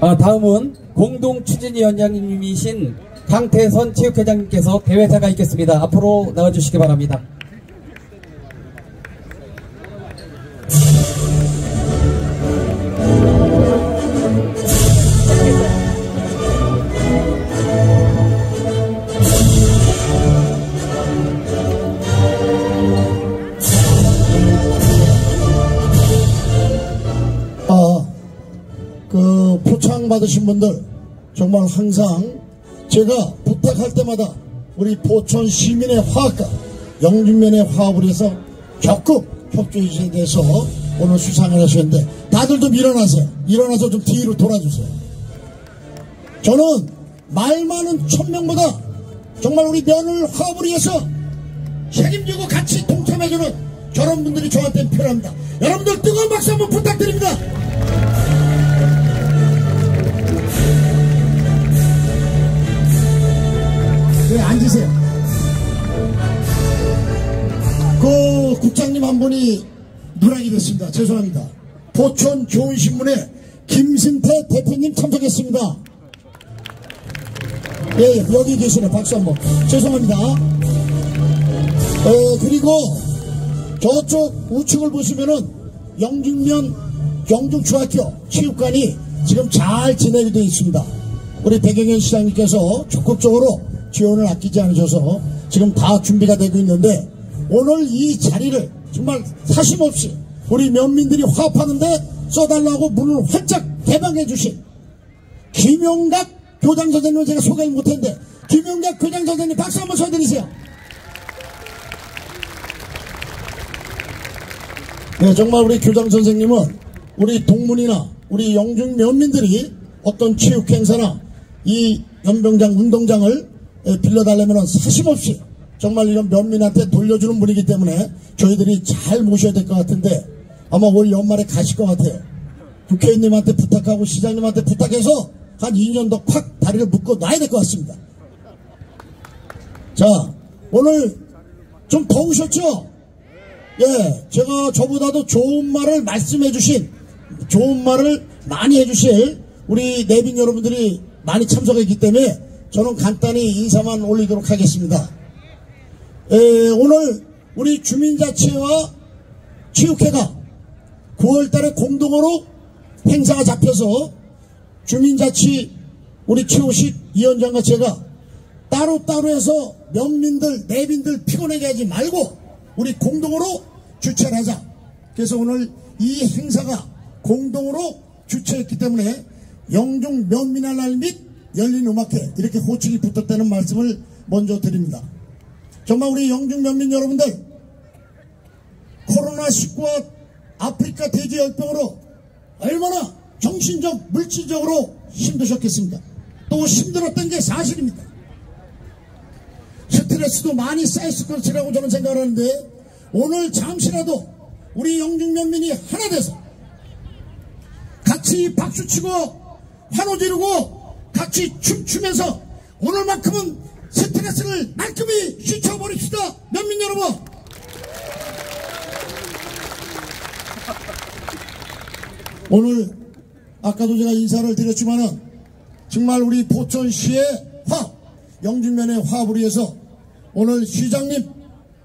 아, 다음은 공동 추진위원장님이신 강태선 체육회장님께서 대회사가 있겠습니다. 앞으로 나와주시기 바랍니다. 그 표창 받으신 분들 정말 항상 제가 부탁할 때마다 우리 포천 시민의 화합과 영준면의 화합을 해서 적극 협조해 주셔야 돼서 오늘 수상을 하셨는데 다들 좀 일어나세요. 일어나서 좀 뒤로 돌아주세요. 저는 말 많은 천명보다 정말 우리 면을 화합을 위해서 책임지고 같이 동참해주는 저런 분들이 저한테 필요합니다. 여러분들 뜨거운 박수 한번 부탁드립니다. 누락이 됐습니다. 죄송합니다. 포천 좋은신문에 김승태 대표님 참석했습니다. 예, 여기 계시네. 박수 한 번. 죄송합니다. 어, 그리고 저쪽 우측을 보시면은 영중면 영중중학교 체육관이 지금 잘 진행이 되어 있습니다. 우리 백영현 시장님께서 적극적으로 지원을 아끼지 않으셔서 지금 다 준비가 되고 있는데 오늘 이 자리를 정말 사심없이 우리 면민들이 화합하는데 써달라고 문을 활짝 개방해 주신 김용각 교장 선생님을 제가 소개를 못했는데 김용각 교장 선생님 박수 한번 쳐드리세요. 네, 정말 우리 교장 선생님은 우리 동문이나 우리 영중 면민들이 어떤 체육 행사나 이 연병장 운동장을 에, 빌려달라면 사심없이 정말 이런 면민한테 돌려주는 분이기 때문에 저희들이 잘 모셔야 될 것 같은데 아마 올 연말에 가실 것 같아요. 국회의원님한테 부탁하고 시장님한테 부탁해서 한 2년 더 콱 다리를 묶어 놔야 될 것 같습니다. 자, 오늘 좀 더우셨죠? 예, 제가 저보다도 좋은 말을 말씀해 주신, 좋은 말을 많이 해 주실 우리 내빈 여러분들이 많이 참석했기 때문에 저는 간단히 인사만 올리도록 하겠습니다. 예, 오늘 우리 주민자치와 체육회가 9월 달에 공동으로 행사가 잡혀서 주민자치 우리 최호식 위원장과 제가 따로따로 해서 면민들, 내빈들 피곤하게 하지 말고 우리 공동으로 주최를 하자. 그래서 오늘 이 행사가 공동으로 주최했기 때문에 영중 면민의 날 및 열린 음악회 이렇게 호칭이 붙었다는 말씀을 먼저 드립니다. 정말 우리 영중 면민 여러분들 코로나19와 아프리카 돼지열병으로 얼마나 정신적, 물질적으로 힘드셨겠습니까? 또 힘들었던 게 사실입니다. 스트레스도 많이 쌓였을 것이라고 저는 생각을 하는데 오늘 잠시라도 우리 영중면민이 하나 돼서 같이 박수치고 환호 지르고 같이 춤추면서 오늘만큼은 스트레스를 말끔히 쉬쳐버립시다 면민 여러분. 오늘 아까도 제가 인사를 드렸지만은 정말 우리 포천시의 화합, 영진면의 화합을 위해서 오늘 시장님,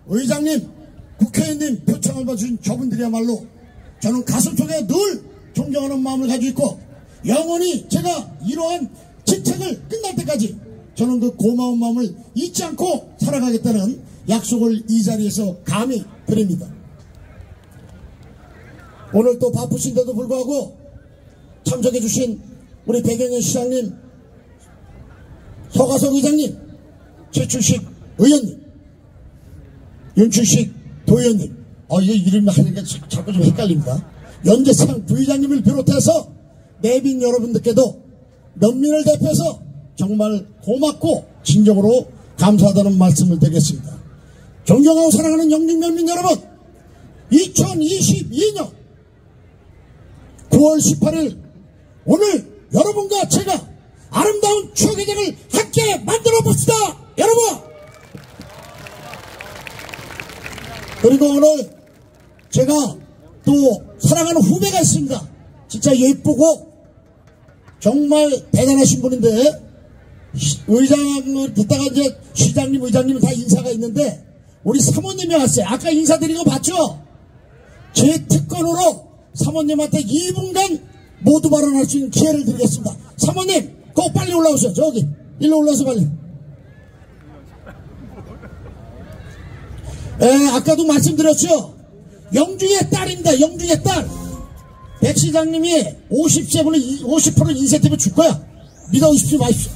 의장님, 국회의원님 표창을 받으신 저분들이야말로 저는 가슴속에 늘 존경하는 마음을 가지고 있고 영원히 제가 이러한 직책을 끝날 때까지 저는 그 고마운 마음을 잊지 않고 살아가겠다는 약속을 이 자리에서 감히 드립니다. 오늘 또 바쁘신데도 불구하고 참석해주신 우리 백영현 시장님, 서가석 의장님, 최춘식 의원님, 윤춘식 도의원님, 어, 이게 이름 하니까 자꾸 좀 헷갈립니다. 연재상 부의장님을 비롯해서 내빈 여러분들께도 면민을 대표해서 정말 고맙고 진정으로 감사하다는 말씀을 드리겠습니다. 존경하고 사랑하는 영등면민 여러분, 2022년 9월 18일 오늘 여러분과 제가 아름다운 추억의 장을 함께 만들어 봅시다. 여러분! 그리고 오늘 제가 또 사랑하는 후배가 있습니다. 진짜 예쁘고 정말 대단하신 분인데 시- 의장을 듣다가 이제 시장님 의장님 다 인사가 있는데 우리 사모님이 왔어요. 아까 인사드린 거 봤죠? 제 특권으로 사모님한테 2분간 모두 발언할 수 있는 기회를 드리겠습니다. 사모님, 꼭 빨리 올라오세요. 저기 일로 올라오세요 빨리. 에, 아까도 말씀드렸죠? 영중의 딸입니다. 영중의 딸. 백 시장님이 50세분을 50% 인센티브 줄 거야. 믿어 오십시오, 마십시오.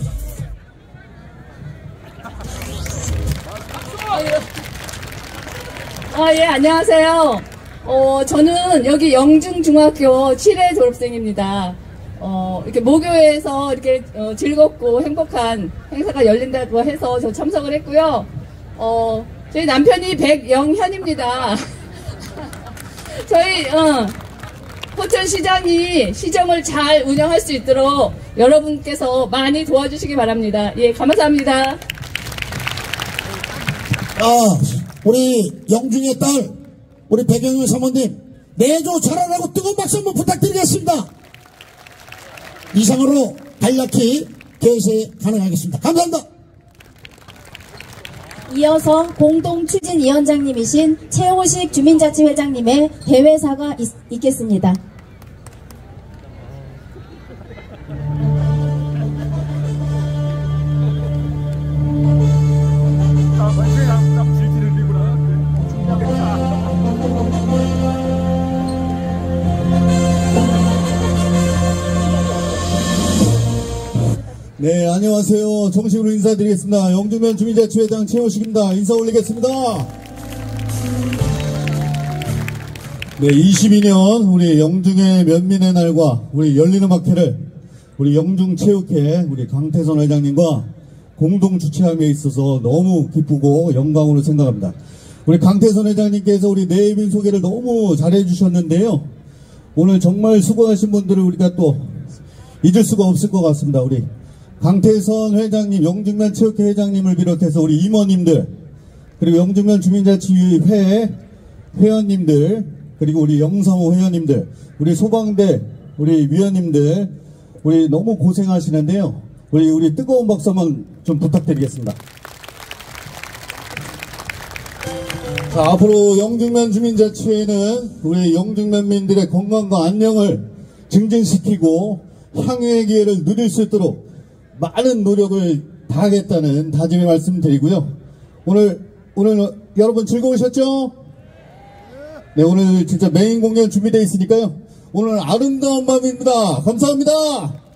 아, 예, 안녕하세요. 어, 저는 여기 영중중학교 7회 졸업생입니다. 어, 이렇게 모교에서 이렇게 어, 즐겁고 행복한 행사가 열린다고 해서 저 참석을 했고요. 어, 저희 남편이 백영현입니다. 저희, 어, 포천시장이 시정을 잘 운영할 수 있도록 여러분께서 많이 도와주시기 바랍니다. 예, 감사합니다. 아, 우리 영중의 딸, 우리 백영현 사모님, 내조 잘하라고 뜨거운 박수 한번 부탁드리겠습니다. 이상으로 간략히 개세 가능하겠습니다. 감사합니다. 이어서 공동 추진위원장님이신 최호식 주민자치회장님의 대회사가 있, 있겠습니다. 인사드리겠습니다. 영주면 주민자치회장 최호식입니다. 인사 올리겠습니다. 네, 22년 우리 영중의 면민의 날과 우리 열린음악회를 우리 영중체육회 우리 강태선 회장님과 공동 주최함에 있어서 너무 기쁘고 영광으로 생각합니다. 우리 강태선 회장님께서 우리 내빈 소개를 너무 잘해 주셨는데요. 오늘 정말 수고하신 분들을 우리가 또 잊을 수가 없을 것 같습니다. 우리 강태선 회장님, 영중면 체육회 회장님을 비롯해서 우리 임원님들, 그리고 영중면 주민자치회 회원님들, 그리고 우리 영성호 회원님들, 우리 소방대, 우리 위원님들, 우리 너무 고생하시는데요. 우리, 우리 뜨거운 박수 한번 좀 부탁드리겠습니다. 자, 앞으로 영중면 주민자치회는 우리 영중면민들의 건강과 안녕을 증진시키고 향유의 기회를 누릴 수 있도록 많은 노력을 다하겠다는 다짐의 말씀 드리고요. 오늘, 오늘 여러분 즐거우셨죠? 네, 오늘 진짜 메인 공연 준비되어 있으니까요. 오늘 아름다운 밤입니다. 감사합니다.